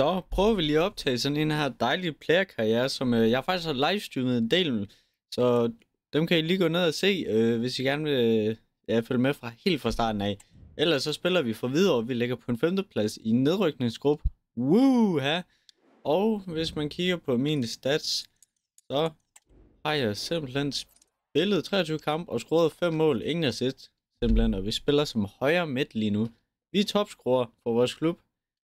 Så prøver vi lige at optage sådan en her dejlig playerkarriere, som øh, jeg faktisk har livestreamet en del, så dem kan I lige gå ned og se, øh, hvis I gerne vil øh, ja, følge med fra helt fra starten af. Ellers så spiller vi for videre, vi ligger på en femteplads i en nedrykningsgruppe. Woo, ha. Og hvis man kigger på mine stats, så har jeg simpelthen spillet 23 kamp og scoret 5 mål, ingen assist simpelthen, og vi spiller som højre midt lige nu. Vi er topscorer for vores klub,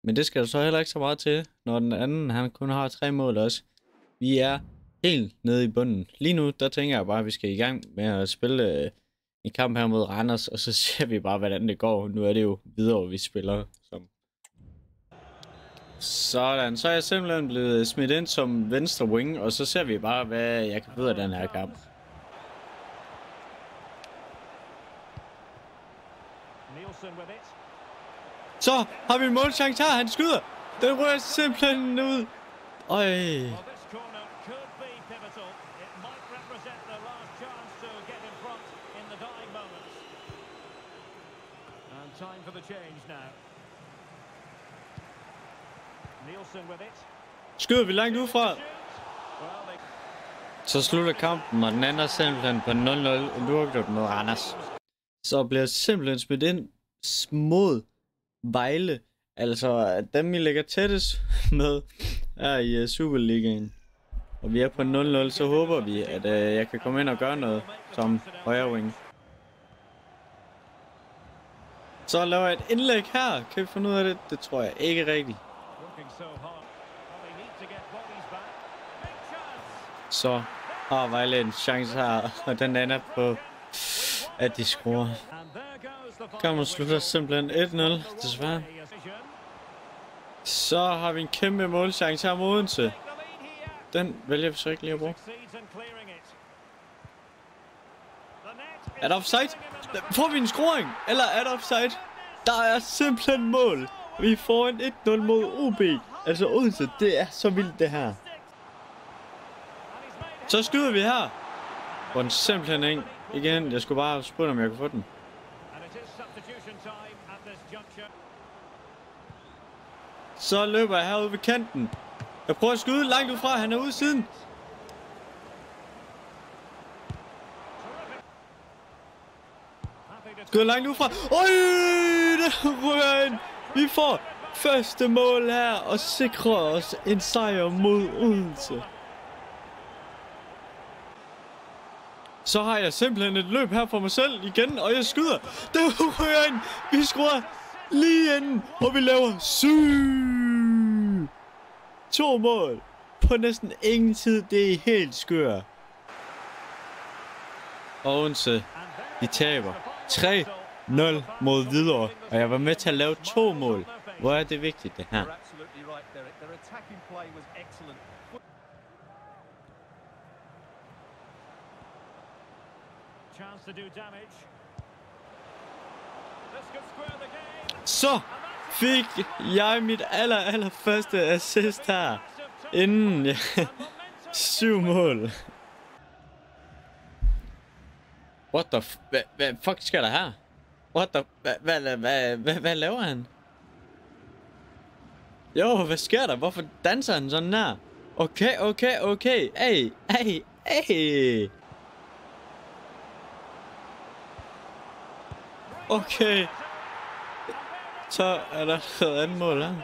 men det skal der så heller ikke så meget til, når den anden han kun har tre mål også. Vi er helt nede i bunden. Lige nu, der tænker jeg bare, at vi skal i gang med at spille øh, en kamp her mod Randers, og så ser vi bare, hvordan det går. Nu er det jo videre, vi spiller som. Sådan, så er jeg simpelthen blevet smidt ind som venstre wing, og så ser vi bare, hvad jeg kan bedre af den her kamp. Nielsen with it. Så har vi en målchance her, han skyder. Den rører simpelthen ud. Øj. Well, this corner could be pivotal. It might represent the last chance to get in front in the dying moments. And time for the change now. Nielsen with it. Skyder vi langt ud fra. Shoot. Well, they Så slutter kampen, og den ender simpelthen på 0-0 uafgjort med Randers. Så bliver simpelthen smidt ind mod Vejle. Altså dem, vi ligger tættest med er i uh, Superligaen. Og vi er på 0-0, så håber vi, at uh, jeg kan komme ind og gøre noget som højre wing. Så laver jeg et indlæg her. Kan vi finde ud af det? Det tror jeg ikke rigtigt. Så har Vejle en chance her, og den ender på, at de scorer. Kampen slutter simpelthen 1-0, desværre. Så har vi en kæmpe målchance her mod Odense. Den vælger vi så ikke lige at bruge. Er der offside? Får vi en scoring? Eller er der offside? Der er simpelthen mål. Vi får en 1-0 mod OB. Altså Odense, det er så vildt det her. Så skyder vi her. Hvor den simpelthen ikke. Igen, jeg skulle bare have spurgt, om jeg kunne få den. And it is substitution time at this juncture. Så løber jeg herude ved kanten. Jeg prøver at skyde langt ud fra, han er ude siden. Skyder langt ud fra. Øj, det rører ind. Vi får første mål her og sikrer os en sejr mod Odense. Så har jeg simpelthen et løb her for mig selv igen, og jeg skyder. Det rører ind. Vi scorer lige inden, og vi laver syv. To mål på næsten ingen tid. Det er helt skørt. Odense, de taber 3-0 mod Hvidovre, og jeg var med til at lave to mål. Hvor er det vigtigt, det her? Chance to do damage. Så fik jeg mit aller, aller første assist her, inden jeg... Syv mål. What the f... Hvad, hvad fuck sker der her? What the... Hvad, hvad, hvad, hvad, hvad laver han? Jo, hvad sker der? Hvorfor danser han sådan her? Okay, okay, okay. Hey, hey, hey. Okay. Så er der et andet mål her.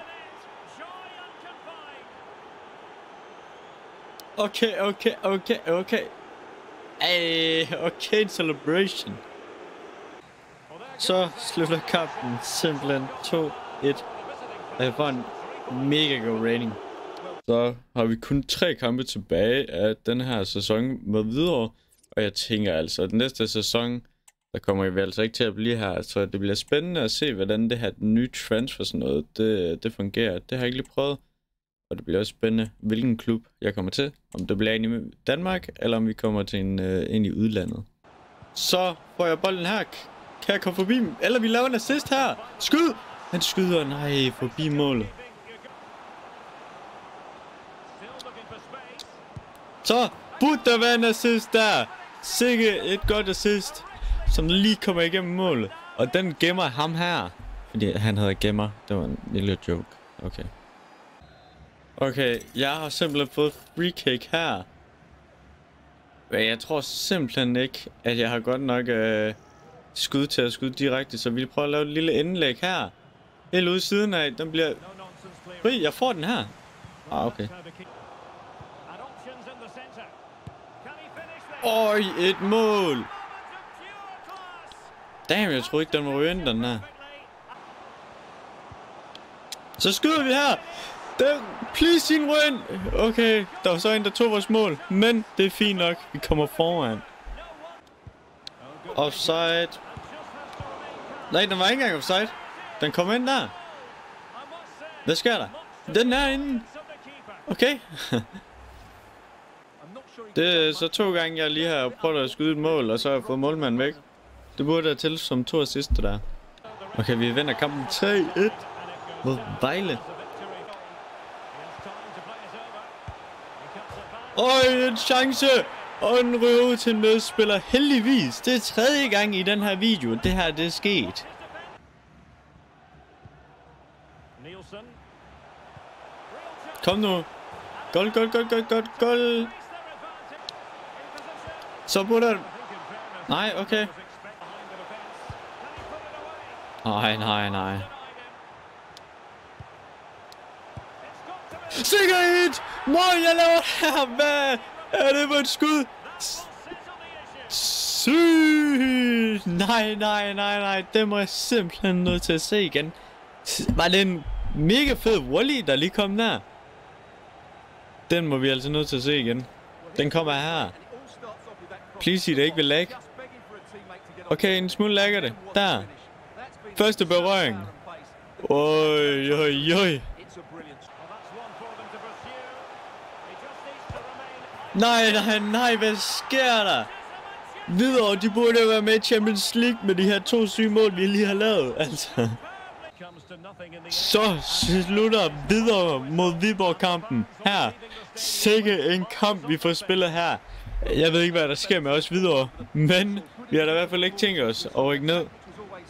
Okay, okay, okay, okay. Ej, okay, en celebration. Så slutter kampen simpelthen 2-1. Og jeg får en mega god rating. Så har vi kun tre kampe tilbage af den her sæson med videre. Og jeg tænker altså, at næste sæson, der kommer vi altså ikke til at blive her. Så det bliver spændende at se, hvordan det her nye transfer sådan noget, det, det fungerer. Det har jeg ikke lige prøvet. Og det bliver også spændende, hvilken klub jeg kommer til. Om det bliver ind i Danmark, eller om vi kommer til en, øh, ind i udlandet. Så får jeg bolden her. Kan jeg komme forbi? Eller vi laver en assist her. Skyd! Han skyder, nej, forbi målet. Så burde der være en assist der. Sikke et godt assist, som lige kommer igennem målet. Og den gemmer ham her. Fordi han havde gemmer. Det var en lille joke. Okay. Okay, jeg har simpelthen fået free kick her. Men jeg tror simpelthen ikke, at jeg har godt nok øh, skud til at skyde direkte, så vi prøver at lave et lille indlæg her. Helt ude siden af, den bliver... Fri, jeg får den her. Ah, okay. And Øj, et mål! Damn, jeg troede ikke, den var ryge ind, den der. Så skyder vi her! Den, please, sin ryge ind! Okay, der var så en, der tog vores mål. Men det er fint nok, vi kommer foran. Offside. Nej, den var ikke engang offside. Den kom ind der. Hvad sker der? Den er inde. Okay. Det er så to gange, jeg lige har prøvet at skyde et mål, og så har jeg fået målmanden væk. Det burde have til som to assist, der. Okay, vi vinder kampen 3-1 mod Vejle. Øj, en chance! Og den ryger ud til en medspiller. Heldigvis, det er tredje gang i den her video, det her det er sket. Nielsen. Kom nu. Goal, goal, goal, goal, goal, goal. Så burde. Nej, okay. Nej, nej, nej. Sikkert et! Mål, jeg laver her! Hvad er det for et skud? Sygt! Nej, nej, nej, nej. Det må jeg simpelthen nødt til at se igen. Var det en mega fed volley, der lige kom der? Den må vi altså nødt til at se igen. Den kommer her. Please sig det ikke vil lag. Okay, en smule lagger det. Der. Første berøring. Oj, oj, oj. Nej, nej, nej, hvad sker der? Videre, de burde være med i Champions League med de her to syge mål, vi lige har lavet. Altså, så slutter videre mod Viborg-kampen her. Sikke en kamp, vi får spillet her. Jeg ved ikke, hvad der sker med os videre, men vi har da i hvert fald ikke tænkt os at rykke ned.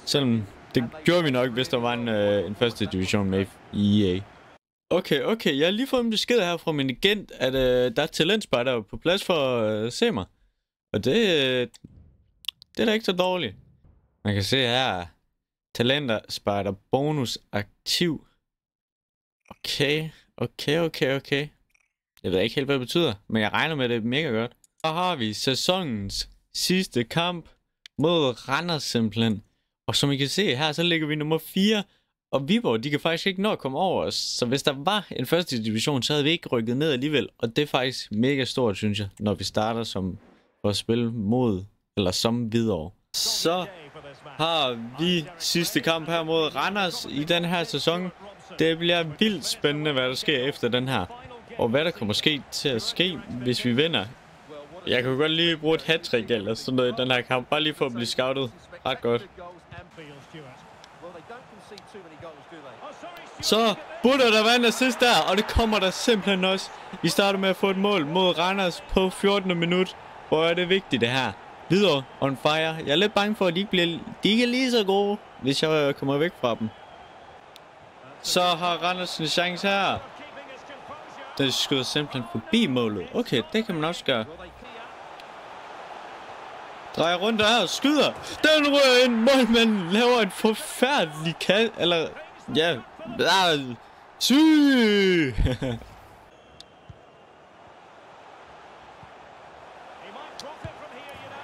Selvom det gjorde vi nok, hvis der var en, øh, en første division med i EA. Okay, okay. Jeg har lige fået en besked her fra min agent, at øh, der er talentspejder på plads for øh, at øh, se mig. Og det, øh, det er da ikke så dårligt. Man kan se her, talenter spejder bonus aktiv. Okay, okay, okay, okay. Jeg ved ikke helt, hvad det betyder, men jeg regner med, at det er mega godt. Så har vi sæsonens sidste kamp mod Randers simpelthen. Og som I kan se her, så ligger vi nummer 4. Og Viborg, de kan faktisk ikke nå at komme over os. Så hvis der var en første division, så havde vi ikke rykket ned alligevel. Og det er faktisk mega stort, synes jeg, når vi starter som for at spille mod, eller som Hvidovre. Så har vi sidste kamp her mod Randers i den her sæson. Det bliver vildt spændende, hvad der sker efter den her. Og hvad der kommer ske til at ske, hvis vi vinder. Jeg kan godt lige bruge et hat eller sådan noget i den her kamp. Bare lige for at blive scoutet ret godt. Så burde der være en assist der, og det kommer der simpelthen også. Vi starter med at få et mål mod Randers på 14. minut. Hvor er det vigtigt det her. Videre on fire. Jeg er lidt bange for, at de ikke, bliver, de ikke er lige så gode, hvis jeg kommer væk fra dem. Så har Randers en chance her. Den skyder simpelthen forbi målet. Okay, det kan man også gøre. Drejer rundt der og skyder. Den rører ind. Målmanden laver en forfærdelig kald, Eller, ja, ah, syg.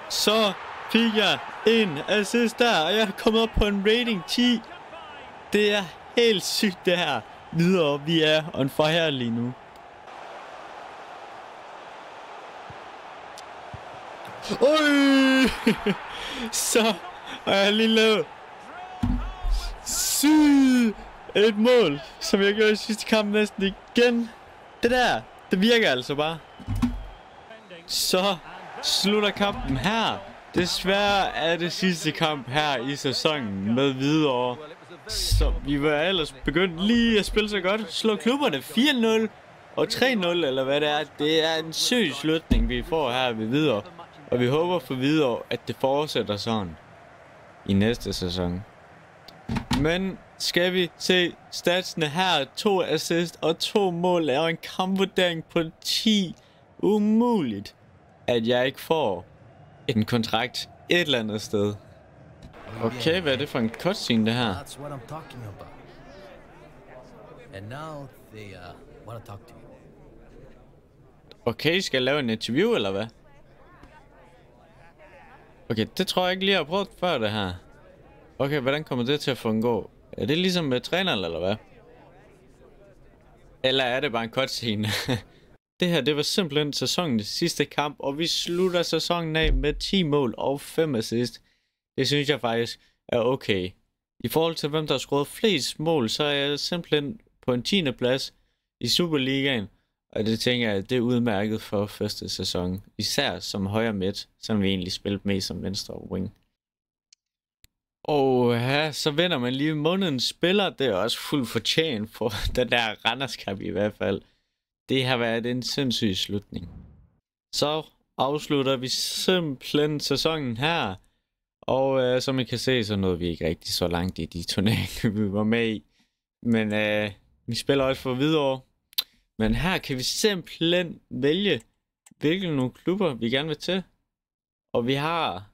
Så fik jeg en assist der, og jeg er kommet op på en rating 10. Det er helt sygt det her. Videre, vi er on fire lige nu. Oj! Så har jeg lige lavet sygt et mål, som jeg gjorde i sidste kamp næsten igen. Det der, det virker altså bare. Så slutter kampen her. Desværre er det sidste kamp her i sæsonen med Hvidovre. Så vi var ellers begyndt lige at spille så godt. Slå klubberne 4-0 og 3-0, eller hvad det er. Det er en syg slutning, vi får her ved Hvidovre. Og vi håber for Hvidovre, at det fortsætter sådan i næste sæson. Men skal vi se statsene her. To assist og to mål er en kampvurdering på 10. Umuligt, at jeg ikke får en kontrakt et eller andet sted. Okay, hvad er det for en cutscene, det her? That's what I'm talking about. And now they uh, want to talk to you. Okay, skal jeg lave en interview, eller hvad? Okay, det tror jeg ikke lige, jeg har prøvet før, det her. Okay, hvordan kommer det til at fungere? Er det ligesom med træneren, eller hvad? Eller er det bare en cutscene? det her, det var simpelthen sæsonens sidste kamp, og vi slutter sæsonen af med 10 mål og 5 assist. Det synes jeg faktisk er okay. I forhold til hvem der har scoret flest mål, så er jeg simpelthen på en 10. plads i Superligaen. Og det tænker jeg, det er udmærket for første sæson. Især som højre midt, som vi egentlig spillede mest som venstre wing. Og ja, så vinder man lige månedens spiller. Det er også fuldt fortjent for den der Randerskab i hvert fald. Det har været en sindssyg slutning. Så afslutter vi simpelthen sæsonen her. Og øh, som I kan se, så nåede vi ikke rigtig så langt i de turneringer, vi var med i. Men øh, vi spiller også for videre. Men her kan vi simpelthen vælge, hvilke nogle klubber vi gerne vil til. Og vi har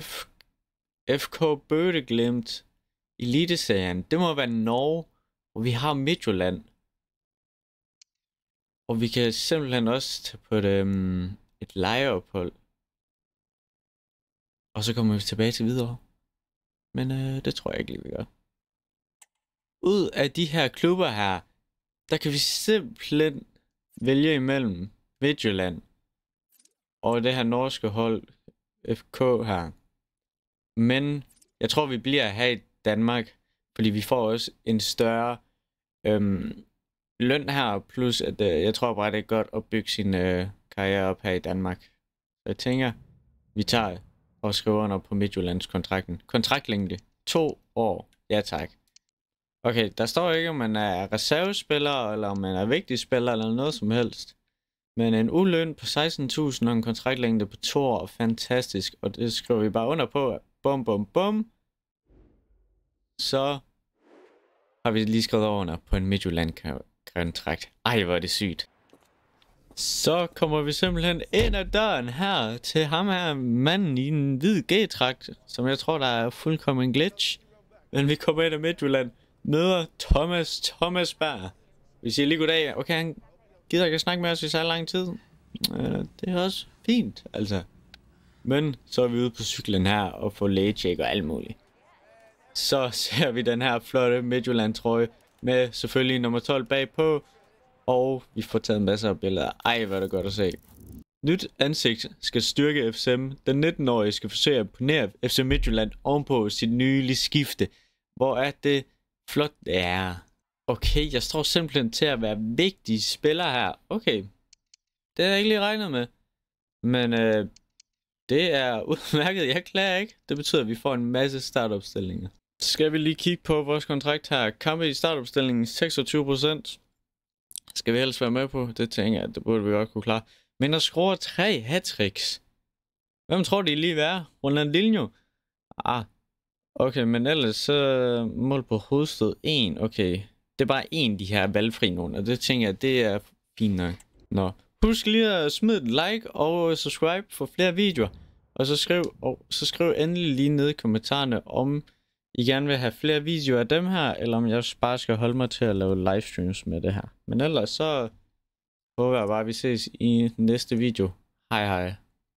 F FK Bødeglemt Eliteserien. Det må være Norge. Og vi har Midtjylland. Og vi kan simpelthen også tage på et, um, et lejeophold. Og så kommer vi tilbage til videre. Men øh, det tror jeg ikke lige, vi gør. Ud af de her klubber her, der kan vi simpelthen vælge imellem Midtjylland og det her norske hold FK her. Men jeg tror, vi bliver her i Danmark, fordi vi får også en større øhm, løn her, plus at øh, jeg tror bare, det er godt at bygge sin øh, karriere op her i Danmark. Så jeg tænker, vi tager og skriver under på Midtjyllands kontrakten. Kontraktlængde. To år. Ja tak. Okay, der står ikke, om man er reservespiller, eller om man er vigtig spiller, eller noget som helst. Men en uløn på 16.000 og en kontraktlængde på to år. Fantastisk. Og det skriver vi bare under på. Bum, bum, bum. Så har vi lige skrevet under på en Midtjylland-kontrakt. Ej, hvor er det sygt. Så kommer vi simpelthen ind ad døren her til ham her manden i en hvid G-trakt, som jeg tror, der er fuldkommen glitch. Men vi kommer ind ad Midtjylland, møder Thomas Thomas Bar. Vi siger lige goddag. Okay, han gider ikke at snakke med os i så lang tid. Øh, det er også fint, altså. Men så er vi ude på cyklen her og får lægecheck og alt muligt. Så ser vi den her flotte Midtjylland trøje med selvfølgelig nummer 12 bagpå. Og vi får taget masser af billeder. Ej, hvad er det godt at se. Nyt ansigt skal styrke FCM. Den 19-årige skal forsøge at imponere FC Midtjylland ovenpå sit nylige skifte. Hvor er det flot ja. Okay, jeg står simpelthen til at være vigtig spiller her. Okay, det har jeg ikke lige regnet med. Men øh, det er udmærket. Jeg klager ikke. Det betyder, at vi får en masse startopstillinger. Så skal vi lige kigge på vores kontrakt her. Kampe i startopstillingen 26%. Skal vi helst være med på? Det tænker jeg, det burde vi godt kunne klare. Men der scorer tre hat -tricks. Hvem tror de lige er? Ronaldinho? Ah, okay, men ellers så øh, mål på hovedstød 1. Okay, det er bare en de her valgfri nogen, og det tænker jeg, det er fint nok. Nå, husk lige at smide et like og subscribe for flere videoer. Og så skriv, og så skriv endelig lige ned i kommentarerne, om I gerne vil have flere videoer af dem her, eller om jeg bare skal holde mig til at lave livestreams med det her. Men ellers så håber jeg bare, at vi ses i næste video. Hej hej.